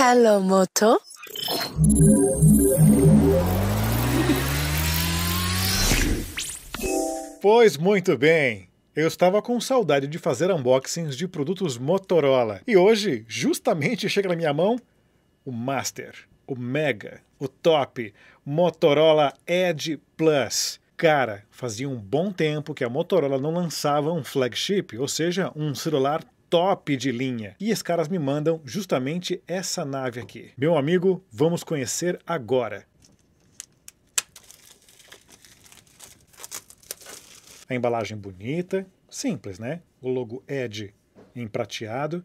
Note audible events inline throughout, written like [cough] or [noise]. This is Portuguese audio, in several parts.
Hello, Moto. Pois muito bem. Eu estava com saudade de fazer unboxings de produtos Motorola. E hoje, justamente chega na minha mão o Master, o Mega, o Top Motorola Edge Plus. Cara, fazia um bom tempo que a Motorola não lançava um flagship, ou seja, um celular top de linha. E os caras me mandam justamente essa nave aqui. Meu amigo, vamos conhecer agora. A embalagem bonita, simples, né? O logo Edge em prateado.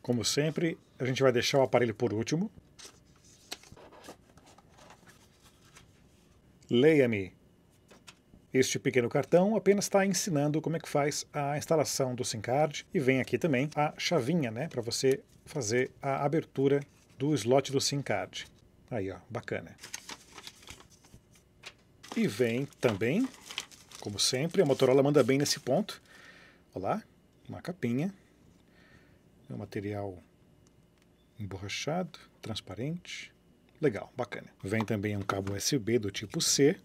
Como sempre, a gente vai deixar o aparelho por último. Leia-me. Este pequeno cartão apenas está ensinando como é que faz a instalação do SIM card e vem aqui também a chavinha, né, para você fazer a abertura do slot do SIM card. Aí, ó, bacana. E vem também, como sempre, a Motorola manda bem nesse ponto. Olha lá, uma capinha. É um material emborrachado, transparente. Legal, bacana. Vem também um cabo USB do tipo C.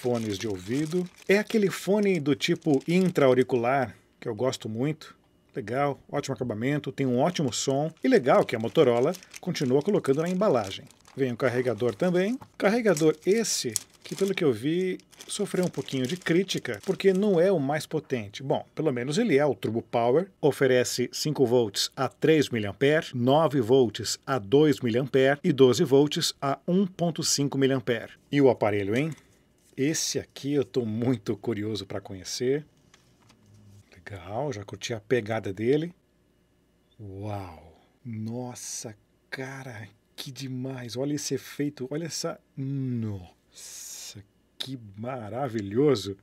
Fones de ouvido. É aquele fone do tipo intra-auricular que eu gosto muito. Legal, ótimo acabamento, tem um ótimo som. E legal que a Motorola continua colocando na embalagem. Vem o carregador também. Carregador esse que pelo que eu vi sofreu um pouquinho de crítica porque não é o mais potente. Bom, pelo menos ele é o Turbo Power, oferece 5 volts a 3 mA, 9 volts a 2 mA e 12 volts a 1.5 mA. E o aparelho, hein? Esse aqui eu estou muito curioso para conhecer. Legal, já curti a pegada dele. Uau! Nossa, cara, que demais! Olha esse efeito, olha essa... Nossa! que maravilhoso!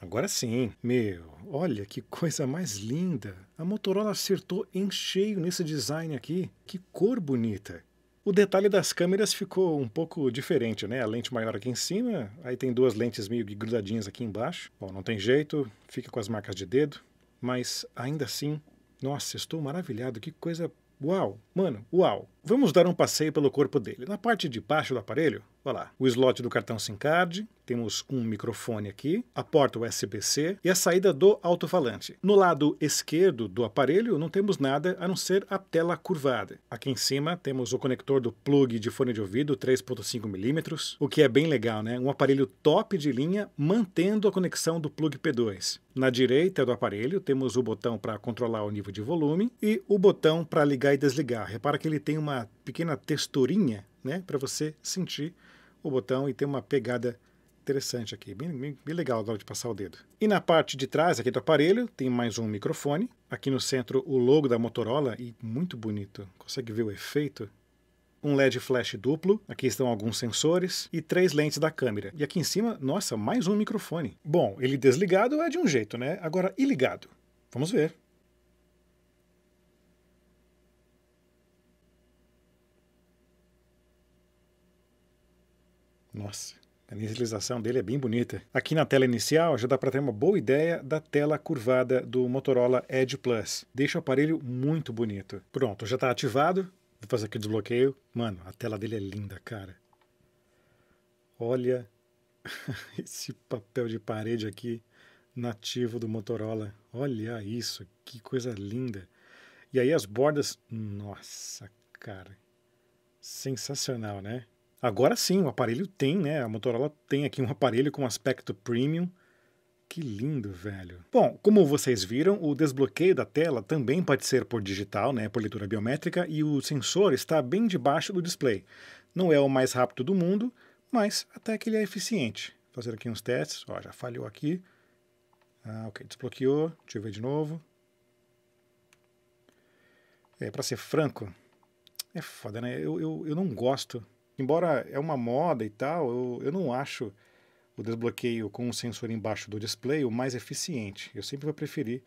Agora sim, meu, olha que coisa mais linda! A Motorola acertou em cheio nesse design aqui. Que cor bonita! O detalhe das câmeras ficou um pouco diferente, né? A lente maior aqui em cima, aí tem duas lentes meio grudadinhas aqui embaixo. Bom, não tem jeito, fica com as marcas de dedo, mas ainda assim, nossa, estou maravilhado, que coisa Uau, mano, uau. Vamos dar um passeio pelo corpo dele. Na parte de baixo do aparelho, olha lá, o slot do cartão SIM card, temos um microfone aqui, a porta USB-C e a saída do alto-falante. No lado esquerdo do aparelho não temos nada a não ser a tela curvada. Aqui em cima temos o conector do plug de fone de ouvido 3.5mm, o que é bem legal, né? Um aparelho top de linha mantendo a conexão do plug P2. Na direita do aparelho temos o botão para controlar o nível de volume e o botão para ligar e desligar. Repara que ele tem uma pequena texturinha né, para você sentir o botão e ter uma pegada interessante aqui, bem, bem, bem legal na de passar o dedo. E na parte de trás aqui do aparelho tem mais um microfone. Aqui no centro o logo da Motorola e muito bonito. Consegue ver o efeito? Um LED flash duplo, aqui estão alguns sensores e três lentes da câmera. E aqui em cima, nossa, mais um microfone. Bom, ele desligado é de um jeito, né? Agora, e ligado? Vamos ver. Nossa, a inicialização dele é bem bonita. Aqui na tela inicial já dá para ter uma boa ideia da tela curvada do Motorola Edge Plus. Deixa o aparelho muito bonito. Pronto, já está ativado. Vou fazer aqui o desbloqueio. Mano, a tela dele é linda, cara. Olha [laughs] esse papel de parede aqui nativo do Motorola. Olha isso, que coisa linda. E aí as bordas, nossa, cara. Sensacional, né? Agora sim, o aparelho tem, né? A Motorola tem aqui um aparelho com aspecto premium. Que lindo, velho. Bom, como vocês viram, o desbloqueio da tela também pode ser por digital, né, por leitura biométrica, e o sensor está bem debaixo do display. Não é o mais rápido do mundo, mas até que ele é eficiente. Vou fazer aqui uns testes. Ó, já falhou aqui. Ah, ok, desbloqueou. Deixa eu ver de novo. É, para ser franco, é foda, né? Eu, eu, eu não gosto embora é uma moda e tal, eu, eu não acho o desbloqueio com o sensor embaixo do display o mais eficiente. Eu sempre vou preferir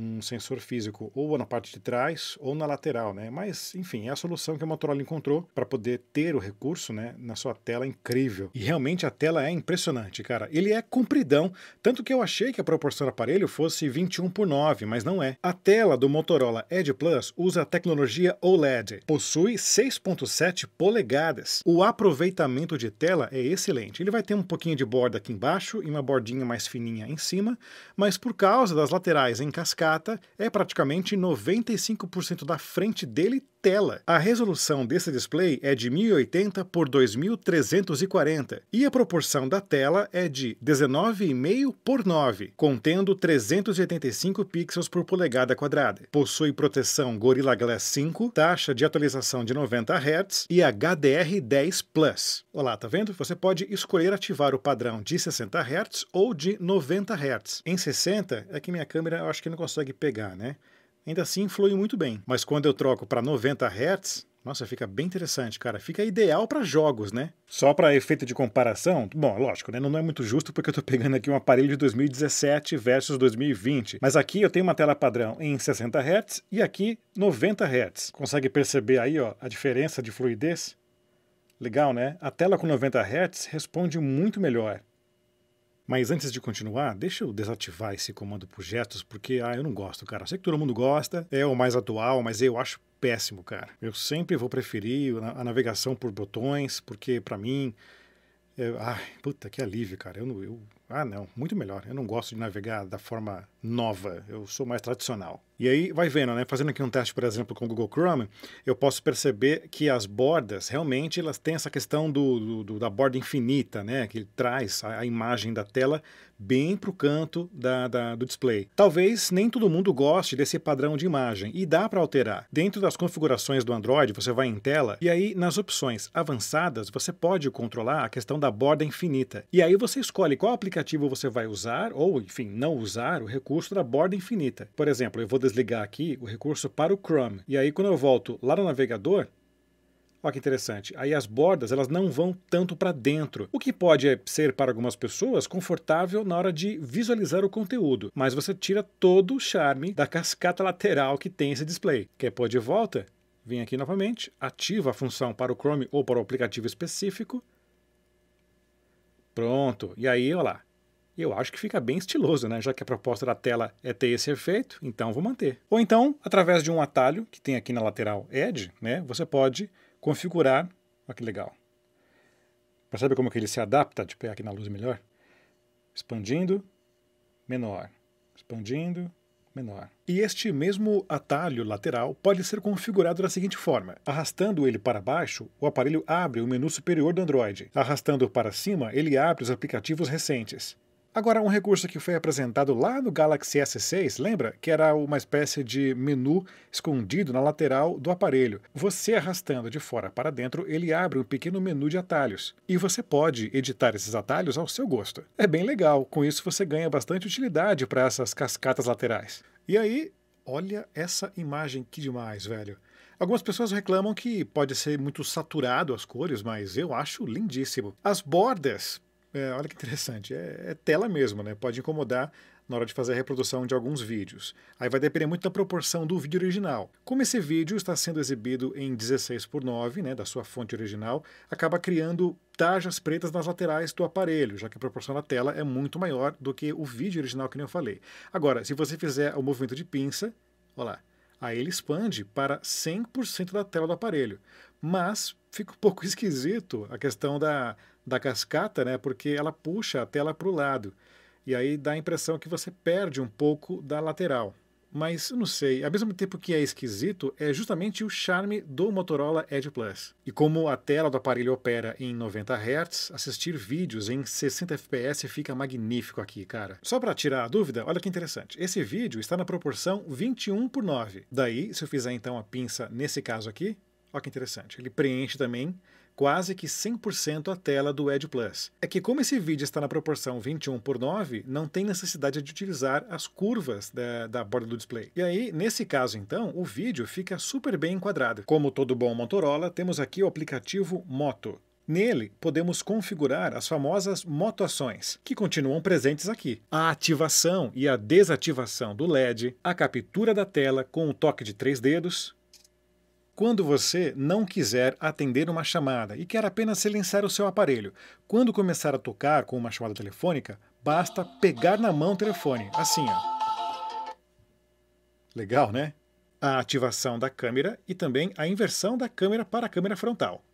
um sensor físico ou na parte de trás ou na lateral, né? Mas, enfim, é a solução que a Motorola encontrou para poder ter o recurso, né, na sua tela incrível. E realmente a tela é impressionante, cara. Ele é compridão, tanto que eu achei que a proporção do aparelho fosse 21 por 9, mas não é. A tela do Motorola Edge Plus usa a tecnologia OLED. Possui 6.7 polegadas. O aproveitamento de tela é excelente. Ele vai ter um pouquinho de borda aqui embaixo e uma bordinha mais fininha em cima, mas por causa das laterais em cascata é praticamente 95% da frente dele tela. A resolução desse display é de 1080 por 2340 e a proporção da tela é de 19,5 por 9, contendo 385 pixels por polegada quadrada. Possui proteção Gorilla Glass 5, taxa de atualização de 90 Hz e HDR10 Plus. Olá, tá vendo? Você pode escolher ativar o padrão de 60 Hz ou de 90 Hz. Em 60 é que minha câmera eu acho que não consegue pegar, né? Ainda assim flui muito bem. Mas quando eu troco para 90 Hz, nossa, fica bem interessante, cara. Fica ideal para jogos, né? Só para efeito de comparação, bom, lógico, né? Não é muito justo porque eu estou [laughs] pegando aqui um aparelho de 2017 versus 2020. Mas aqui eu tenho uma tela padrão em 60 Hz e aqui 90 Hz. Consegue perceber aí, ó, a diferença de fluidez? Legal, né? A tela com 90 Hz responde muito melhor. Mas antes de continuar, deixa eu desativar esse comando por gestos, porque ah, eu não gosto, cara. Sei que todo mundo gosta, é o mais atual, mas eu acho péssimo, cara. Eu sempre vou preferir a navegação por botões, porque para mim é, ai, puta, que alívio, cara. Eu, eu, ah, não, muito melhor. Eu não gosto de navegar da forma nova, eu sou mais tradicional. E aí, vai vendo, né? Fazendo aqui um teste, por exemplo, com o Google Chrome, eu posso perceber que as bordas, realmente, elas têm essa questão do, do da borda infinita, né? Que traz a, a imagem da tela bem para o canto da, da, do display. Talvez nem todo mundo goste desse padrão de imagem, e dá para alterar. Dentro das configurações do Android, você vai em tela, e aí nas opções avançadas, você pode controlar a questão da borda infinita. E aí você escolhe qual aplicativo você vai usar, ou, enfim, não usar o recurso da borda infinita. Por exemplo, eu vou desligar aqui o recurso para o Chrome. E aí, quando eu volto lá no navegador, Olha que interessante. Aí as bordas elas não vão tanto para dentro, o que pode ser para algumas pessoas confortável na hora de visualizar o conteúdo, mas você tira todo o charme da cascata lateral que tem esse display. Quer pôr de volta? Vem aqui novamente, ativa a função para o Chrome ou para o aplicativo específico. Pronto. E aí, olha lá. Eu acho que fica bem estiloso, né? Já que a proposta da tela é ter esse efeito, então vou manter. Ou então, através de um atalho que tem aqui na lateral Edge, né? Você pode configurar. Olha que legal. Percebe como que ele se adapta? Tipo, aqui na luz melhor. Expandindo, menor. Expandindo, menor. E este mesmo atalho lateral pode ser configurado da seguinte forma. Arrastando ele para baixo, o aparelho abre o menu superior do Android. Arrastando para cima, ele abre os aplicativos recentes. Agora, um recurso que foi apresentado lá no Galaxy S6, lembra? Que era uma espécie de menu escondido na lateral do aparelho. Você arrastando de fora para dentro, ele abre um pequeno menu de atalhos. E você pode editar esses atalhos ao seu gosto. É bem legal, com isso você ganha bastante utilidade para essas cascatas laterais. E aí, olha essa imagem que demais, velho. Algumas pessoas reclamam que pode ser muito saturado as cores, mas eu acho lindíssimo. As bordas é, olha que interessante, é, é, tela mesmo, né? Pode incomodar na hora de fazer a reprodução de alguns vídeos. Aí vai depender muito da proporção do vídeo original. Como esse vídeo está sendo exibido em 16 por 9, né, da sua fonte original, acaba criando tarjas pretas nas laterais do aparelho, já que a proporção da tela é muito maior do que o vídeo original que eu falei. Agora, se você fizer o movimento de pinça, olha lá, aí ele expande para 100% da tela do aparelho. Mas fica um pouco [laughs] esquisito a questão da, da cascata, né? Porque ela puxa a tela para o lado. E aí dá a impressão que você perde um pouco da lateral. Mas não sei, ao mesmo tempo que é esquisito, é justamente o charme do Motorola Edge Plus. E como a tela do aparelho opera em 90 Hz, assistir vídeos em 60 fps fica magnífico aqui, cara. Só para tirar a dúvida, olha que interessante. Esse vídeo está na proporção 21 por 9. Daí, se eu fizer então a pinça nesse caso aqui, olha que interessante, ele preenche também quase que 100% a tela do Edge Plus. É que como esse vídeo está na proporção 21 por 9, não tem necessidade de utilizar as curvas da, da borda do display. E aí, nesse caso então, o vídeo fica super bem enquadrado. Como todo bom Motorola, temos aqui o aplicativo Moto. Nele, podemos configurar as famosas motoações, que continuam presentes aqui. A ativação e a desativação do LED, a captura da tela com o toque de três dedos, quando você não quiser atender uma chamada e quer apenas silenciar o seu aparelho, quando começar a tocar com uma chamada telefônica, basta pegar na mão o telefone, assim, ó. Legal, né? A ativação da câmera e também a inversão da câmera para a câmera frontal.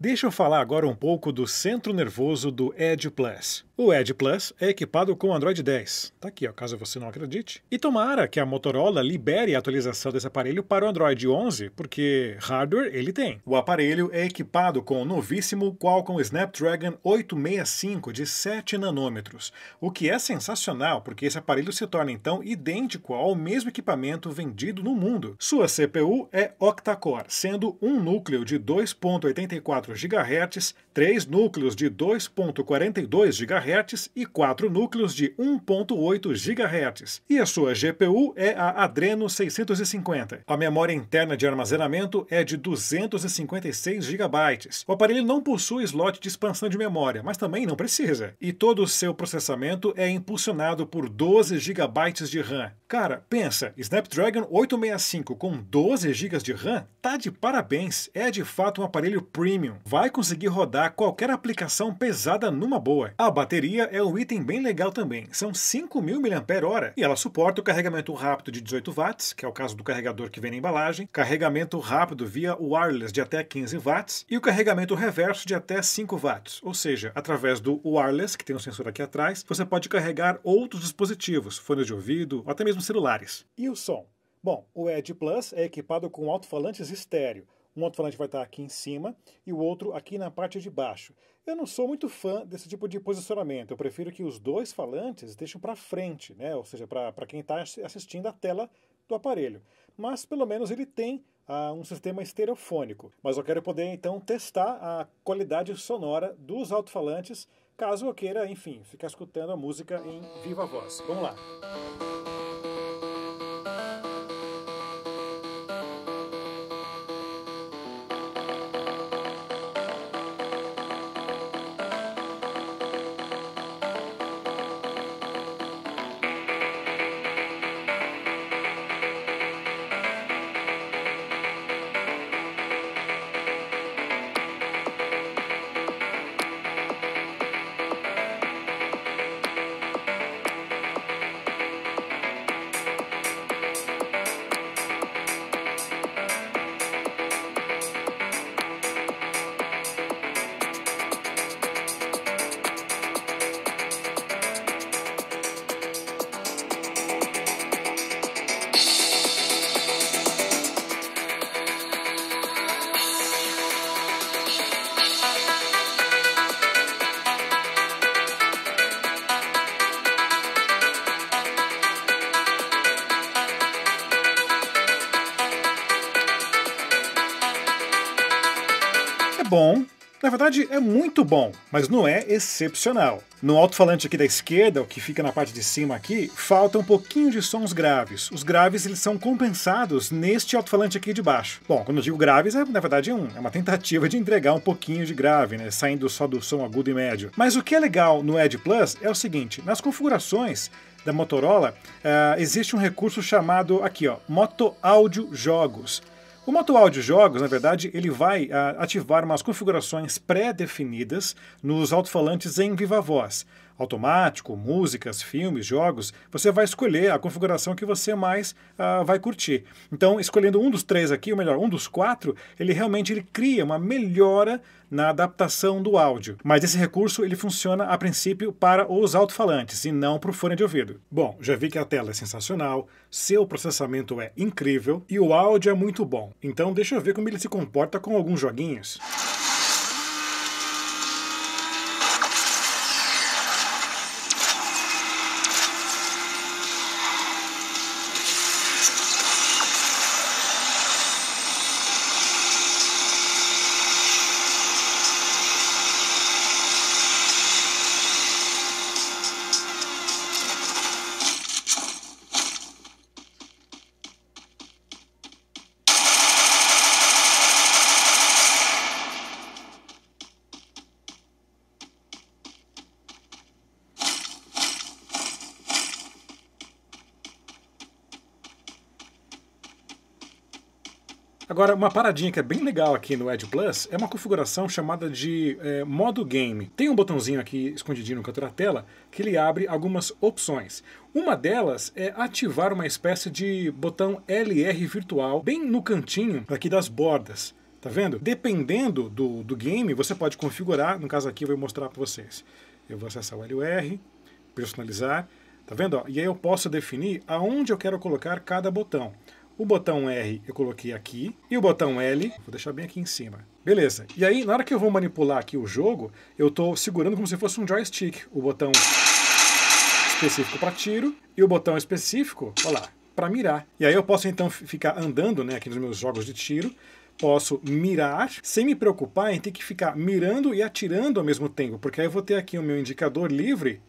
Deixa eu falar agora um pouco do centro nervoso do Edge Plus. O Edge Plus é equipado com Android 10. Tá aqui, ó, caso você não acredite. E tomara que a Motorola libere a atualização desse aparelho para o Android 11, porque hardware ele tem. O aparelho é equipado com o novíssimo Qualcomm Snapdragon 865 de 7 nanômetros, o que é sensacional, porque esse aparelho se torna então idêntico ao mesmo equipamento vendido no mundo. Sua CPU é octa-core, sendo um núcleo de 2.84 GHz, 3 núcleos de 2.42 GHz e 4 núcleos de 1.8 GHz. E a sua GPU é a Adreno 650. A memória interna de armazenamento é de 256 GB. O aparelho não possui slot de expansão de memória, mas também não precisa. E todo o seu processamento é impulsionado por 12 GB de RAM. Cara, pensa, Snapdragon 865 com 12 GB de RAM tá de parabéns. É de fato um aparelho premium vai conseguir rodar qualquer aplicação pesada numa boa. A bateria é um item bem legal também, são 5.000 mAh e ela suporta o carregamento rápido de 18 watts, que é o caso do carregador que vem na embalagem, carregamento rápido via wireless de até 15 watts e o carregamento reverso de até 5 watts, ou seja, através do wireless, que tem um sensor aqui atrás, você pode carregar outros dispositivos, fones de ouvido ou até mesmo celulares. E o som? Bom, o Edge Plus é equipado com alto-falantes estéreo, um alto-falante vai estar aqui em cima e o outro aqui na parte de baixo. Eu não sou muito fã desse tipo de posicionamento. Eu prefiro que os dois falantes deixem para frente, né? ou seja, para quem está assistindo a tela do aparelho. Mas pelo menos ele tem uh, um sistema estereofônico. Mas eu quero poder então testar a qualidade sonora dos alto-falantes, caso eu queira, enfim, ficar escutando a música em viva voz. Vamos lá. Verdade é muito bom, mas não é excepcional. No alto-falante aqui da esquerda, o que fica na parte de cima aqui, falta um pouquinho de sons graves. Os graves eles são compensados neste alto-falante aqui de baixo. Bom, quando eu digo graves, é, na verdade é, um, é uma tentativa de entregar um pouquinho de grave, né, saindo só do som agudo e médio. Mas o que é legal no Edge Plus é o seguinte, nas configurações da Motorola, uh, existe um recurso chamado aqui, ó, Moto Áudio Jogos. O Moto Audio Jogos, na verdade, ele vai uh, ativar umas configurações pré-definidas nos alto-falantes em viva voz. Automático, músicas, filmes, jogos, você vai escolher a configuração que você mais uh, vai curtir. Então, escolhendo um dos três aqui, ou melhor, um dos quatro, ele realmente ele cria uma melhora na adaptação do áudio. Mas esse recurso ele funciona a princípio para os alto-falantes e não para o fone de ouvido. Bom, já vi que a tela é sensacional, seu processamento é incrível e o áudio é muito bom. Então deixa eu ver como ele se comporta com alguns joguinhos. Agora, uma paradinha que é bem legal aqui no Edge Plus é uma configuração chamada de é, modo game. Tem um botãozinho aqui escondidinho no canto da tela que ele abre algumas opções. Uma delas é ativar uma espécie de botão LR virtual bem no cantinho aqui das bordas. Tá vendo? Dependendo do, do game, você pode configurar. No caso aqui, eu vou mostrar para vocês. Eu vou acessar o LR, personalizar. Tá vendo? E aí eu posso definir aonde eu quero colocar cada botão. O botão R eu coloquei aqui e o botão L, vou deixar bem aqui em cima. Beleza. E aí, na hora que eu vou manipular aqui o jogo, eu estou segurando como se fosse um joystick. O botão específico para tiro e o botão específico, olha lá, para mirar. E aí eu posso então ficar andando né, aqui nos meus jogos de tiro, posso mirar sem me preocupar em ter que ficar mirando e atirando ao mesmo tempo, porque aí eu vou ter aqui o meu indicador livre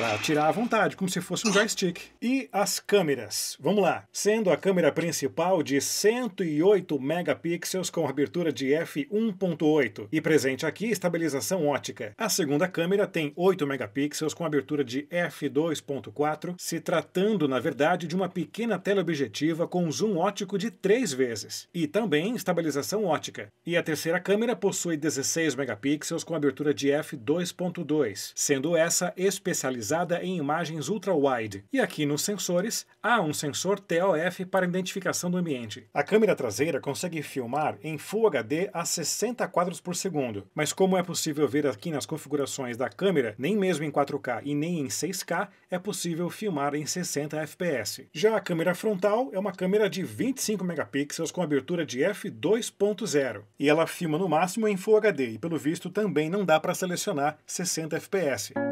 para tirar à vontade, como se fosse um joystick. E as câmeras? Vamos lá. Sendo a câmera principal de 108 megapixels com abertura de f1.8 e presente aqui estabilização ótica. A segunda câmera tem 8 megapixels com abertura de f2.4, se tratando, na verdade, de uma pequena teleobjetiva com zoom ótico de 3 vezes e também estabilização ótica. E a terceira câmera possui 16 megapixels com abertura de f2.2, sendo essa especializada especializada em imagens ultra-wide. E aqui nos sensores, há um sensor TOF para identificação do ambiente. A câmera traseira consegue filmar em Full HD a 60 quadros por segundo, mas como é possível ver aqui nas configurações da câmera, nem mesmo em 4K e nem em 6K é possível filmar em 60 fps. Já a câmera frontal é uma câmera de 25 megapixels com abertura de f2.0 e ela filma no máximo em Full HD e pelo visto também não dá para selecionar 60 fps.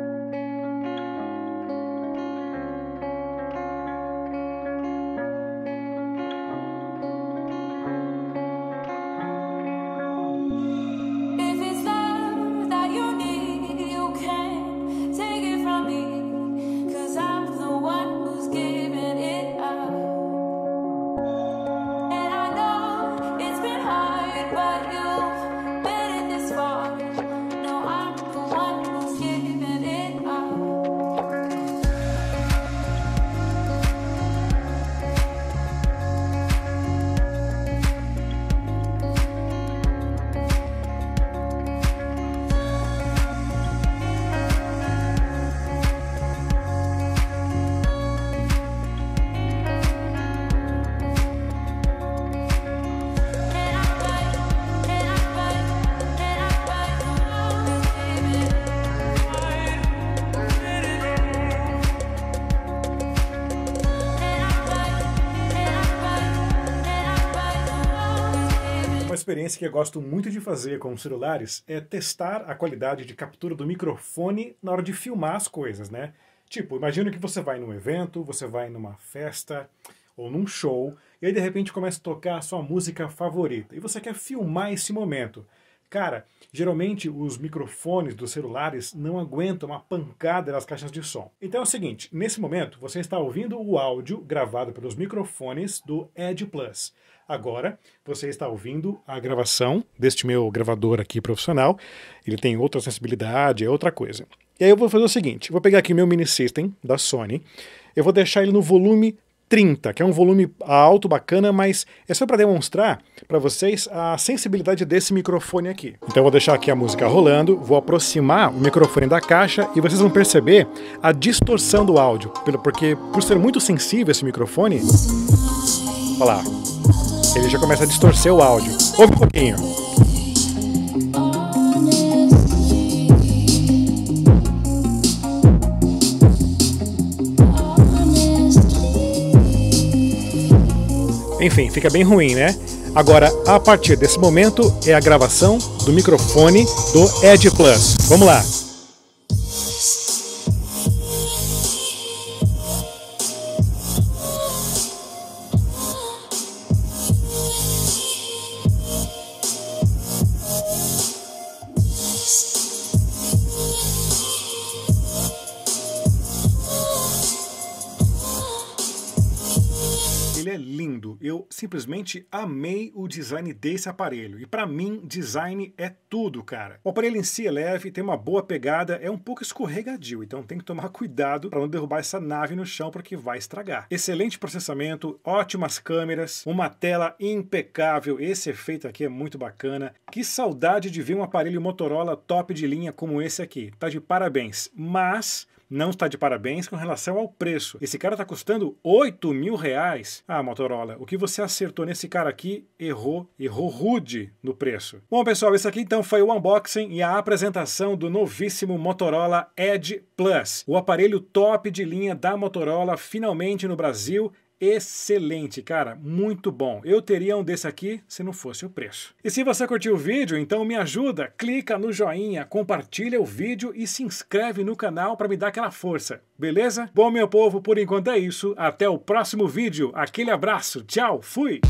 Experiência que eu gosto muito de fazer com os celulares é testar a qualidade de captura do microfone na hora de filmar as coisas, né? Tipo, imagina que você vai num evento, você vai numa festa ou num show, e aí de repente começa a tocar a sua música favorita, e você quer filmar esse momento. Cara, geralmente os microfones dos celulares não aguentam uma pancada das caixas de som. Então é o seguinte, nesse momento você está ouvindo o áudio gravado pelos microfones do Edge Plus. Agora você está ouvindo a gravação deste meu gravador aqui profissional. Ele tem outra sensibilidade, é outra coisa. E aí eu vou fazer o seguinte: vou pegar aqui meu mini system da Sony, eu vou deixar ele no volume 30, que é um volume alto, bacana, mas é só para demonstrar para vocês a sensibilidade desse microfone aqui. Então eu vou deixar aqui a música rolando, vou aproximar o microfone da caixa e vocês vão perceber a distorção do áudio, porque por ser muito sensível esse microfone, olha lá, ele já começa a distorcer o áudio. Ouve um pouquinho. Enfim, fica bem ruim, né? Agora, a partir desse momento, é a gravação do microfone do Edge Plus. Vamos lá! Simplesmente amei o design desse aparelho. E para mim, design é tudo, cara. O aparelho em si é leve, tem uma boa pegada, é um pouco escorregadio, então tem que tomar cuidado para não derrubar essa nave no chão porque vai estragar. Excelente processamento, ótimas câmeras, uma tela impecável. Esse efeito aqui é muito bacana. Que saudade de ver um aparelho Motorola top de linha como esse aqui. Tá de parabéns. Mas não está de parabéns com relação ao preço. Esse cara está custando 8 mil reais. Ah, Motorola, o que você acertou nesse cara aqui, errou, errou rude no preço. Bom, pessoal, esse aqui então foi o unboxing e a apresentação do novíssimo Motorola Edge Plus, o aparelho top de linha da Motorola finalmente no Brasil excelente, cara, muito bom. Eu teria um desse aqui se não fosse o preço. E se você curtiu o vídeo, então me ajuda, clica no joinha, compartilha o vídeo e se inscreve no canal para me dar aquela força, beleza? Bom, meu povo, por enquanto é isso. Até o próximo vídeo. Aquele abraço, tchau, fui!